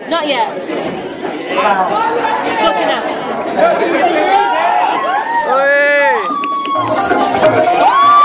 Not yet. Up. Bus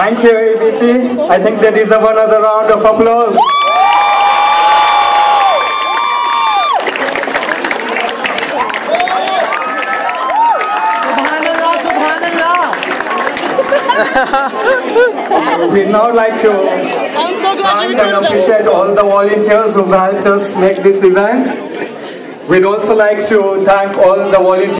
Thank you, EBC. I think they deserve another round of applause. We'd now like to thank and appreciate all the volunteers who helped us make this event. We'd also like to thank all the volunteers.